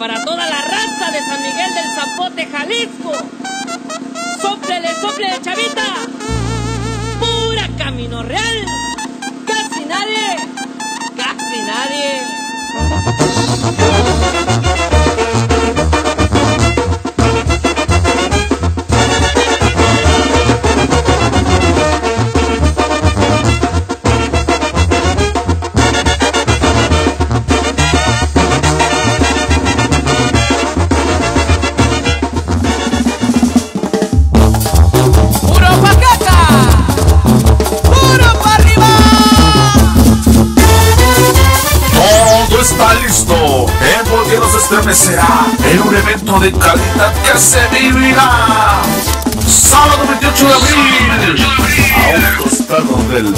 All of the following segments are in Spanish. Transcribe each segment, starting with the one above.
para toda la raza de San Miguel del Zapote, Jalisco. ¡Sóplele, sóplele, chavita! Todo está listo. El Bolero se estremecerá en un evento de calidad que se vivirá. Sábado 28 de abril. A un costado del.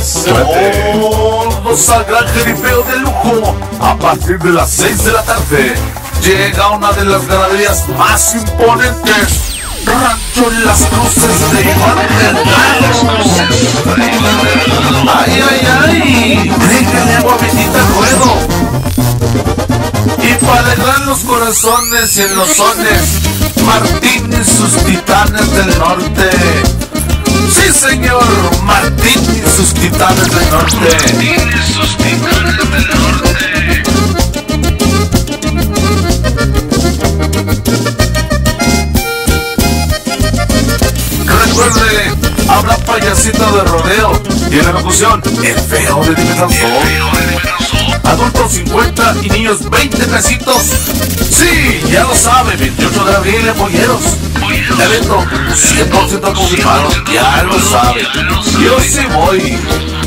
Todos al gran jeripeo de lujo. A partir de las 6 de la tarde. Llega una de las ganaderías más imponentes. Rancho Las Cruces de Iván Delgado. Alegrar los corazones y en los sones, Martín y sus titanes del norte. Sí, señor, Martín y sus titanes del norte. Martín y sus titanes del norte. Recuerde, habrá payasito de rodeo y en la locución, el feo de Dimensión Adultos 50 y niños 20 pesitos. Sí, ya lo sabe, 28 de abril en Polleros. Evento 100% confirmado, ya lo sabe. Yo sí voy.